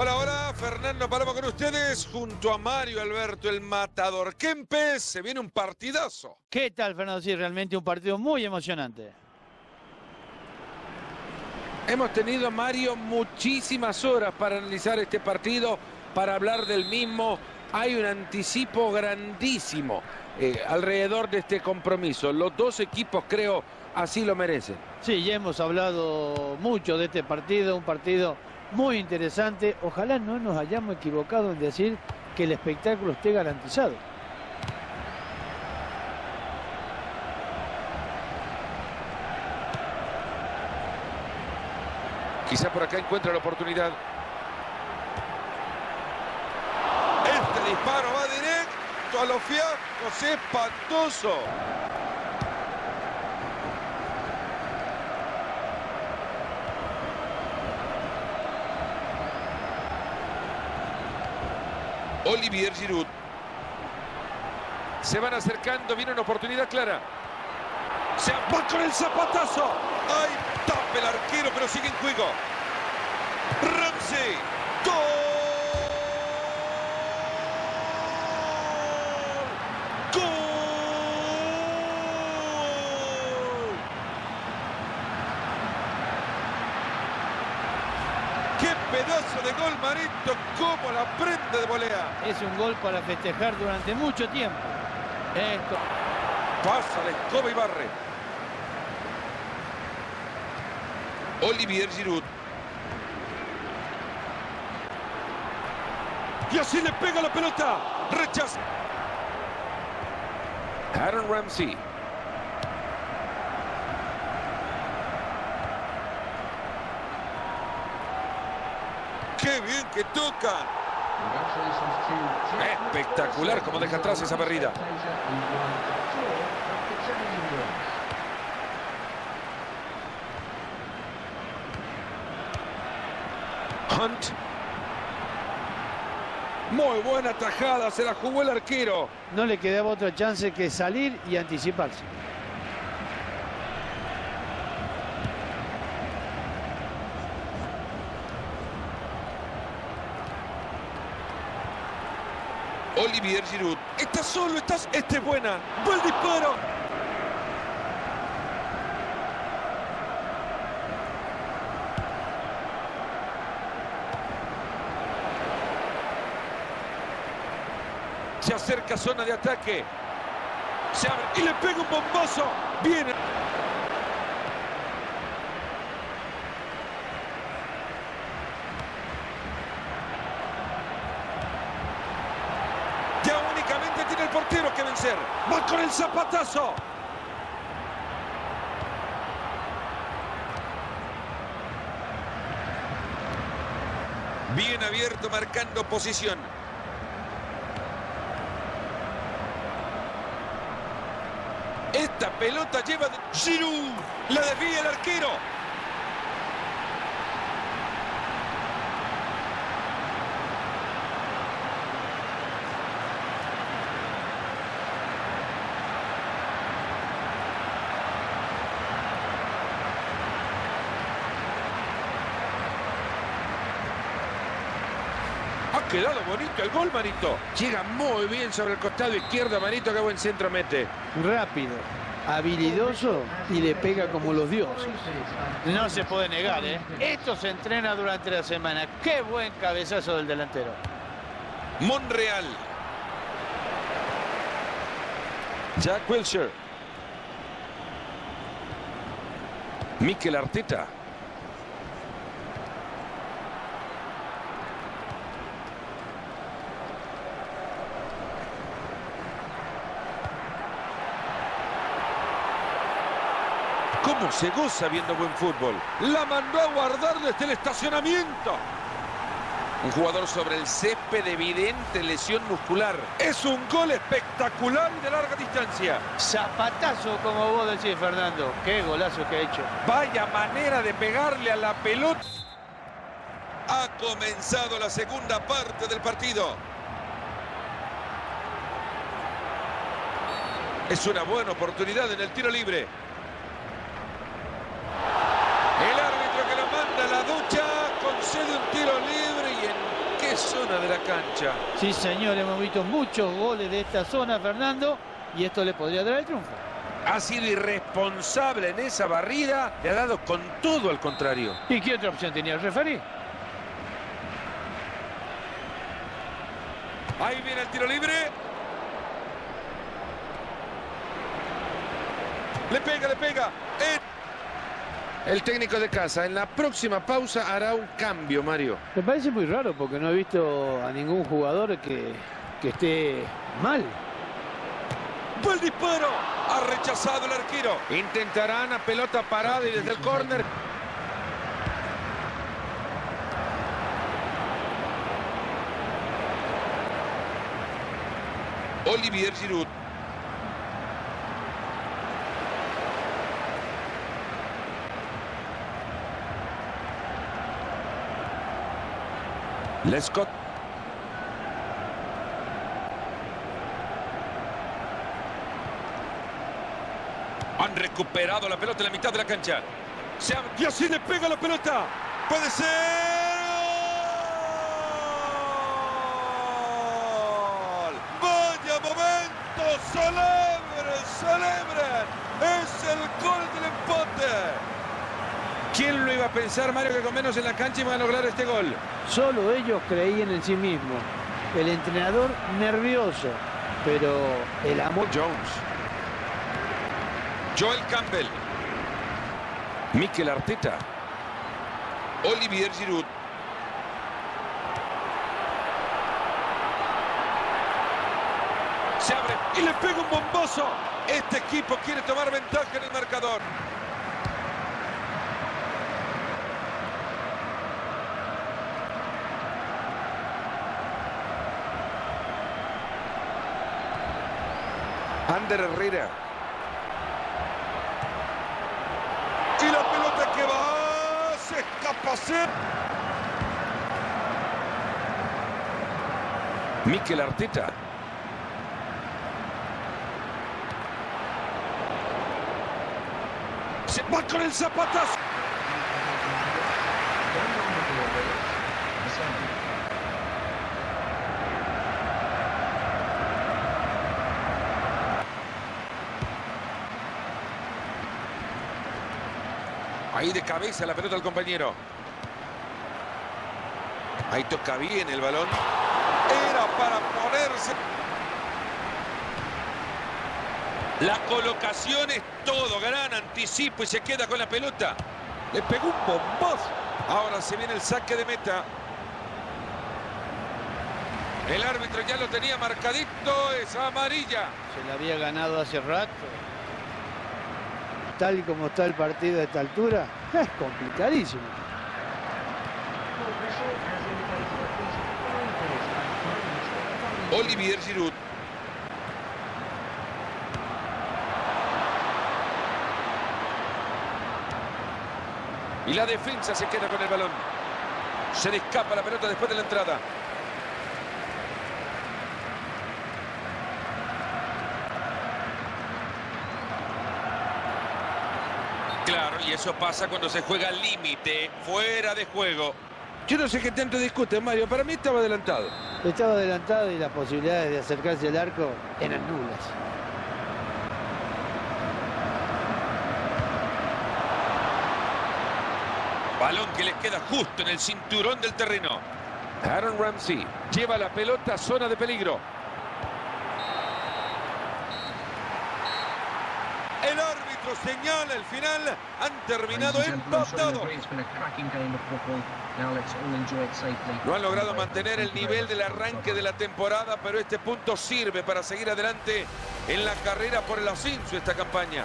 Hola, hola, Fernando Paloma con ustedes, junto a Mario Alberto, el matador Kempes. Se viene un partidazo. ¿Qué tal, Fernando? Sí, realmente un partido muy emocionante. Hemos tenido, Mario, muchísimas horas para analizar este partido, para hablar del mismo. Hay un anticipo grandísimo eh, alrededor de este compromiso. Los dos equipos, creo, así lo merecen. Sí, ya hemos hablado mucho de este partido, un partido muy interesante. Ojalá no nos hayamos equivocado en decir que el espectáculo esté garantizado. Quizá por acá encuentra la oportunidad. Este disparo va directo a los fiascos, espantoso. Olivier Giroud. Se van acercando, viene una oportunidad clara. Se va con el zapatazo. ¡Ay! Tapa el arquero, pero sigue en juego. Ramsey. ¡Gol! ¡Gol! ¡Qué pedazo de gol, Marito! ¡Cómo la prende de volea! Es un gol para festejar durante mucho tiempo. Esto. Pasa la escoba y barre. Olivier Giroud. Y así le pega la pelota. Rechaza. Aaron Ramsey. ¡Qué bien que toca! Espectacular como deja atrás esa barrida. Hunt. Muy buena tajada, se la jugó el arquero. No le quedaba otra chance que salir y anticiparse. Olivier Giroud. Está solo, estás. Este es buena. Buen disparo. Se acerca zona de ataque. Se abre y le pega un bombazo. Viene. Ya únicamente tiene el Va con el zapatazo. Bien abierto, marcando posición. Esta pelota lleva de Giroud. La desvía el arquero. Quedado bonito el gol, Manito. Llega muy bien sobre el costado izquierdo, Manito, qué buen centro mete. Rápido, habilidoso y le pega como los dioses. No se puede negar, ¿eh? Esto se entrena durante la semana. ¡Qué buen cabezazo del delantero! Monreal. Jack Wilshere. Mikel Arteta. ¿Cómo se goza viendo buen fútbol? La mandó a guardar desde el estacionamiento. Un jugador sobre el césped de evidente lesión muscular. Es un gol espectacular y de larga distancia. Zapatazo, como vos decís, Fernando. ¡Qué golazo que ha hecho! Vaya manera de pegarle a la pelota. Ha comenzado la segunda parte del partido. Es una buena oportunidad en el tiro libre. El árbitro que lo manda a la ducha concede un tiro libre y en qué zona de la cancha. Sí, señor, hemos visto muchos goles de esta zona, Fernando, y esto le podría dar el triunfo. Ha sido irresponsable en esa barrida, le ha dado con todo al contrario. ¿Y qué otra opción tenía el referí? Ahí viene el tiro libre. Le pega, le pega. Eh. El técnico de casa en la próxima pausa hará un cambio, Mario. Me parece muy raro porque no he visto a ningún jugador que, que esté mal. Buen disparo. Ha rechazado el arquero. Intentarán a pelota parada y desde el córner. Olivier Giroud. Lescott. Han recuperado la pelota en la mitad de la cancha. Se abre- y así le pega la pelota. Puede ser. ¡Gol! ¡Vaya momento! ¡Celebren! ¡Celebren! ¡Es el gol del empate! ¿Quién lo iba a pensar, Mario, que con menos en la cancha iban a lograr este gol? Solo ellos creían en sí mismos. El entrenador nervioso, pero el amor... Jones. Joel Campbell. Mikel Arteta. Olivier Giroud. Se abre y le pega un bombazo. Este equipo quiere tomar ventaja en el marcador. Ander Herrera. Y la pelota que va, se escapa. Se... Mikel Arteta. Se va con el zapatazo. Ahí de cabeza la pelota al compañero. Ahí toca bien el balón. Era para ponerse. La colocación es todo. Gran anticipo y se queda con la pelota. Le pegó un bombazo. Ahora se viene el saque de meta. El árbitro ya lo tenía marcadito. Es amarilla. Se la había ganado hace rato. Tal y como está el partido a esta altura, es complicadísimo. Olivier Giroud. Y la defensa se queda con el balón. Se le escapa la pelota después de la entrada. Claro, y eso pasa cuando se juega al límite, fuera de juego. Yo no sé qué tanto discuten, Mario. Para mí estaba adelantado. Estaba adelantado y las posibilidades de acercarse al arco eran nulas. Balón que les queda justo en el cinturón del terreno. Aaron Ramsey lleva la pelota a zona de peligro. El árbitro señala el final. Han terminado empatados. No han logrado mantener el nivel del arranque de la temporada, pero este punto sirve para seguir adelante en la carrera por el ascenso esta campaña.